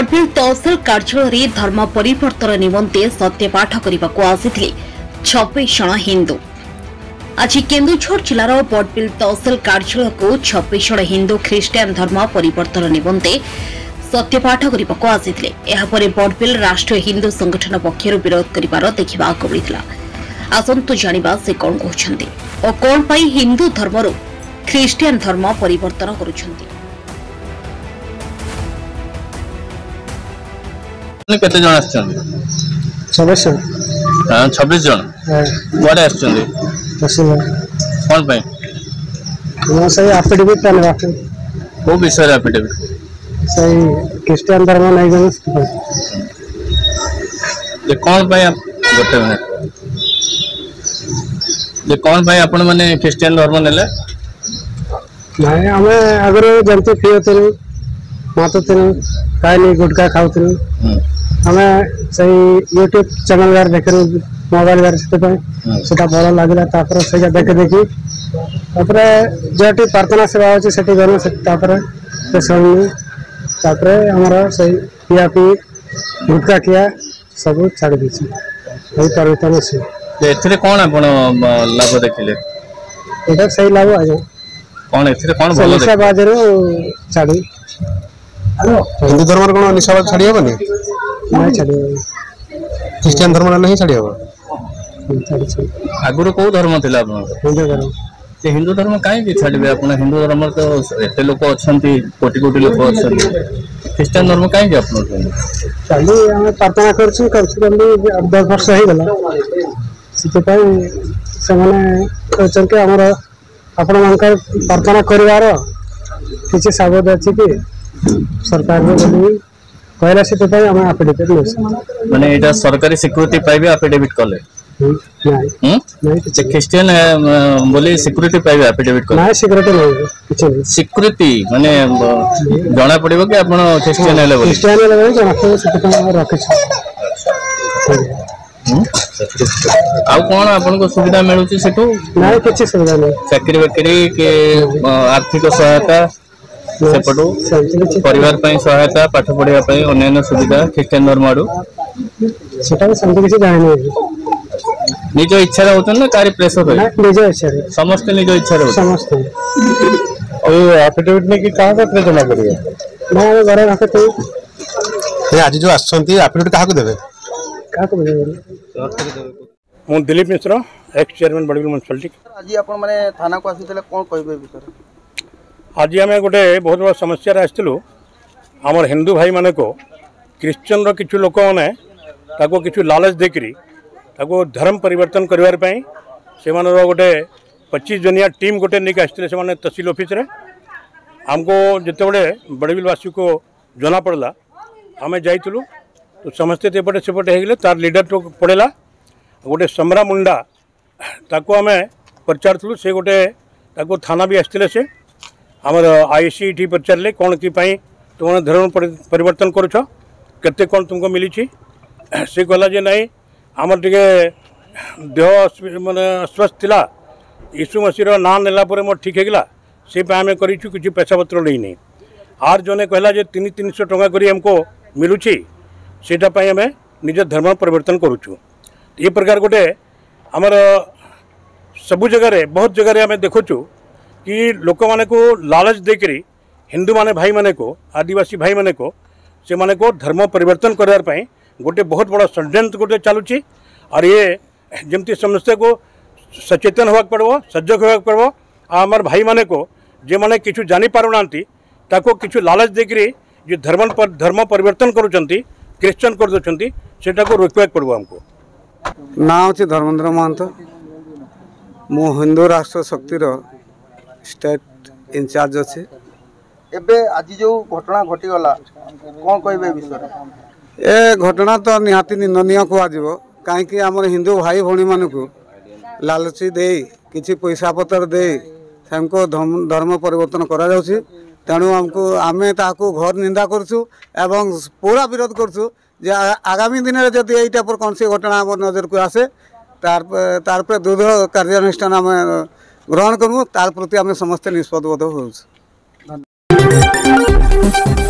ସର୍ଭିଲ ତହସିଲ କାର୍ଯ୍ୟାଳୟରେ ଧର୍ମ ପରିବର୍ତ୍ତନ ନିମନ୍ତେ ସତ୍ୟପାଠ କରିବାକୁ ଆସିଥିଲେ ଛବିଶ ଜଣ ହିନ୍ଦୁ ଆଜି କେନ୍ଦୁଝର ଜିଲ୍ଲାର ବଡ଼ବିଲ ତହସିଲ କାର୍ଯ୍ୟାଳୟକୁ ଛବିଶ ଜଣ ହିନ୍ଦୁ ଖ୍ରୀଷ୍ଟିଆନ ଧର୍ମ ପରିବର୍ତ୍ତନ ନିମନ୍ତେ ସତ୍ୟପାଠ କରିବାକୁ ଆସିଥିଲେ ଏହାପରେ ବଡ଼ବିଲ ରାଷ୍ଟ୍ରୀୟ ହିନ୍ଦୁ ସଂଗଠନ ପକ୍ଷରୁ ବିରୋଧ କରିବାର ଦେଖିବାକୁ ମିଳିଥିଲା ଆସନ୍ତୁ ଜାଣିବା ସେ କ'ଣ କହୁଛନ୍ତି ଓ କ'ଣ ପାଇଁ ହିନ୍ଦୁ ଧର୍ମରୁ ଖ୍ରୀଷ୍ଟିଆନ ଧର୍ମ ପରିବର୍ତ୍ତନ କରୁଛନ୍ତି କେତେ ଜଣ ଆସିଛନ୍ତି ଛବିଶ ଛବିଶ ଜଣ କୁଆଡ଼େ ଆସିଛନ୍ତି କ'ଣ ପାଇଁ ମୁଁ ସେଇ ଆଫିଡେଭିଟ୍ ଆଣିବା କେଉଁ ବିଷୟରେ ଆଫିଡେଭିଟ୍ ସେଇ ଖ୍ରୀଷ୍ଟିଆନ ଧର୍ମ ନେଇଗଲେ ଯେ କ'ଣ ପାଇଁ ଗୋଟେ ମିନିଟ୍ ଯେ କ'ଣ ପାଇଁ ଆପଣମାନେ ଖ୍ରୀଷ୍ଟିଆନ ଧର୍ମ ନେଲେ ନାଇଁ ଆମେ ଆଗରୁ ଯେମିତି ପିଉଥିଲୁ ମତ ଥିଲୁ କାହିଁ ଗୁଟକା ଖାଉଥିଲୁ हमें सही यूट्यूब चैनल वगैरह देख रहे मोबाइल वगैरह से भल लगे से देखे देखी तापर जोटी प्रार्थना सेवा अच्छे से आमर से भूतकाखिया सब छाड़ दी परिवर्तन अच्छे कौन आप लाभ देखे सही लाभ आज कौन कौन निशाबाद छाड़ हिंदू धर्म कौन निशाबाद छाड़ हेनी ନା ଛାଡ଼ିବ ଖ୍ରୀଷ୍ଟିଆନ ଧର୍ମଟା ନାହିଁ ଛାଡ଼ି ହେବ ଆଗରୁ କୋଉ ଧର୍ମ ଥିଲା ଆପଣଙ୍କର ହିନ୍ଦୁ ଧର୍ମ ସେ ହିନ୍ଦୁ ଧର୍ମ କାହିଁକି ଛାଡ଼ିବେ ଆପଣ ହିନ୍ଦୁ ଧର୍ମ ତ ଏତେ ଲୋକ ଅଛନ୍ତି କୋଟି କୋଟି ଲୋକ ଅଛନ୍ତି ଖ୍ରୀଷ୍ଟିଆନ ଧର୍ମ କାହିଁକି ଆପଣ କାଲି ଆମେ ପ୍ରାର୍ଥନା କରୁଛୁ କରୁଛୁ କାଲି ଦଶ ବର୍ଷ ହେଇଗଲା ସେଥିପାଇଁ ସେମାନେ କହିଛନ୍ତି ଆମର ଆପଣମାନଙ୍କ ପ୍ରାର୍ଥନା କରିବାର କିଛି ସାବଧ ଅଛି କି ସରକାରର ବୋଲି স্কলারশিপে পাই আমার অ্যাফিডেভিট লইছে মানে এটা সরকারি স্বীকৃতি পাইবে অ্যাফিডেভিট কলে খ্রিস্টিয়ান বলে স্বীকৃতি পাইবে অ্যাফিডেভিট কলে না স্বীকৃতি নাই কিছু নাই স্বীকৃতি মানে জনা পড়িব কি আপন খ্রিস্টিয়ান হেলে বলে খ্রিস্টিয়ান হেলে বলে জনা পড়িব সেটা আমি রাখিছি ଆଉ କ'ଣ ଆପଣଙ୍କ ସୁବିଧା ମିଳୁଛି ସେଠୁ ନାଇଁ କିଛି ସୁବିଧା ନାହିଁ ଚାକିରି ବାକିରି କି ଆର୍ଥିକ ସହାୟତା ସେପଟୁ ପରିବାର ପାଇଁ ସହାୟତା ପାଠ ପଢ଼ିବା ପାଇଁ ଅନ୍ୟାନ୍ୟ ସୁବିଧା ଖ୍ରୀଷ୍ଟିଆନ ଧର୍ମ ଆଡ଼ୁ ସେଟା ସେମିତି କିଛି ଜାଣିନି ନିଜ ଇଚ୍ଛାରେ ହଉଛନ୍ତି ନା କାହାରି ପ୍ରେସର ହୋଇ ନିଜ ଇଚ୍ଛାରେ ସମସ୍ତେ ନିଜ ଇଚ୍ଛାରେ ସମସ୍ତେ ଆଉ ଆଫିଡେଭିଟ୍ ନେଇକି କାହା ପାଖରେ ଜମା କରିବେ ମୋ ଘରେ ରଖିଥିବୁ ଆଜି ଯୋଉ ଆସୁଛନ୍ତି ଆଫିଡେଭିଟ୍ କାହାକୁ ଦେବେ କାହାକୁ ଦେବେ ମୁଁ Dilip Mishra ex chairman Barbil municipality ଆଜି ଆପଣମାନେ ଥାନାକୁ ଆସିଥିଲେ କ'ଣ କହିବେ ବିଷୟରେ आज आम गोटे बहुत बड़ा समस्या आसलू आमर हिंदू भाई मान को क्रिश्चन रु लोक मैंने कि लालच देकर धर्म परिवर्तन करारे गोटे पचीस जनिया टीम गोटे नहीं आने तहसिल अफिस्रे आमको जिते बड़े बड़बिलवासी को जना पड़ा आम जाइलु तो समस्ते एपटे सेपटे होगले तार लिडर तो पड़ेगा गोटे समरा मुंडा ताको आम प्रचार से गोटे थाना भी आसते से आमर आईसी पचारे कौन कि तुम धरण परिवर्तन करुच कौन तुमको मिली से कहला जे नाई आमर टे देह मान अस्वस्थ थी ईशु मसीह ना नेलापुर मोर ठीक है से आम कर पैसा पत्र नहीं आर जने कहला जे तीन तीन सौ टाँग करी मिलू से आम निज धर्म पर प्रकार गोटे आमर सबु जगार बहुत जगह आम देखुचू कि लोक मैंने लालच देकर हिंदू मैंने भाई मैंने को आदिवासी भाई मैंने को से मैंने को धर्म पर गोटे बहुत बड़ा षड्यंत्र गोटे चलुची और ये जमी समस्त को सचेतन होगा पड़ो सजग होगा पड़ो आमर भाई मैंने को जे मैंने किसी जानी पार ना कि लालच देकर जो धर्म पर धर्म परिवर्तन क्रिश्चियन कर सेटा को रोकवाक पड़ो आमको ना हो धर्मेन्द्र महांत मु हिंदू राष्ट्र शक्तिर ଷ୍ଟେଟ୍ ଇନଚାର୍ଜ ଅଛି ଏବେ ଆଜି ଯେଉଁ ଘଟଣା ଘଟିଗଲା କ'ଣ କହିବେ ଏ ବିଷୟରେ ଏ ଘଟଣା ତ ନିହାତି ନିନ୍ଦନୀୟ କୁହାଯିବ କାହିଁକି ଆମର ହିନ୍ଦୁ ଭାଇ ଭଉଣୀମାନଙ୍କୁ ଲାଲଚି ଦେଇ କିଛି ପଇସା ପତ୍ର ଦେଇ ତାଙ୍କ ଧର୍ମ ପରିବର୍ତ୍ତନ କରାଯାଉଛି ତେଣୁ ଆମକୁ ଆମେ ତାହାକୁ ଘର ନିନ୍ଦା କରୁଛୁ ଏବଂ ପୁରା ବିରୋଧ କରୁଛୁ ଯେ ଆଗାମୀ ଦିନରେ ଯଦି ଏଇଟା ପରେ କୌଣସି ଘଟଣା ଆମ ନଜରକୁ ଆସେ ତାର ତାର କାର୍ଯ୍ୟାନୁଷ୍ଠାନ ଆମେ ଗ୍ରହଣ କରିବୁ ତା ପ୍ରତି ଆମେ ସମସ୍ତେ ନିଷ୍ପତ୍ତିବଦ୍ଧ ହେଉଛୁ